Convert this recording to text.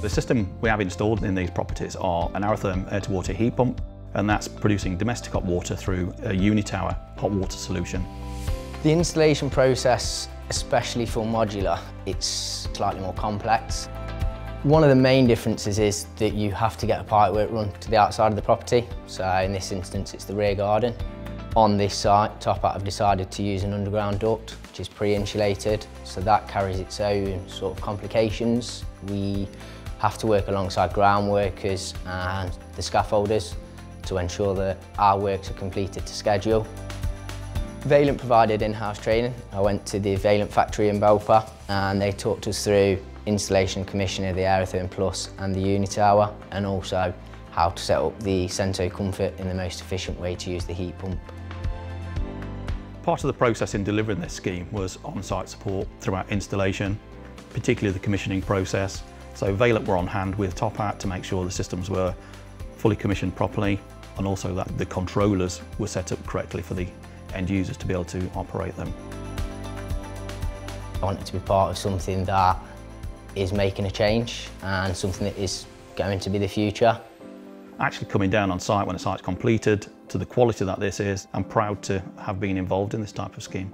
The system we have installed in these properties are an aroTHERM air-to-water heat pump, and that's producing domestic hot water through a Unitower hot water solution. The installation process, especially for modular, it's slightly more complex. One of the main differences is that you have to get a pipework run to the outside of the property. So in this instance, it's the rear garden. On this site, Top have decided to use an underground duct, which is pre-insulated. So that carries its own sort of complications. We have to work alongside ground workers and the scaffolders to ensure that our works are completed to schedule. Vaillant provided in-house training. I went to the Vaillant factory in Belper and they talked us through installation commissioning of the aroTHERM Plus and the Unitower and also how to set up the sensoCOMFORT in the most efficient way to use the heat pump. Part of the process in delivering this scheme was on-site support throughout installation, particularly the commissioning process. So Vaillant were on hand with Top Hat to make sure the systems were fully commissioned properly and also that the controllers were set up correctly for the end users to be able to operate them. I wanted to be part of something that is making a change and something that is going to be the future. Actually coming down on site when a site's completed, to the quality that this is, I'm proud to have been involved in this type of scheme.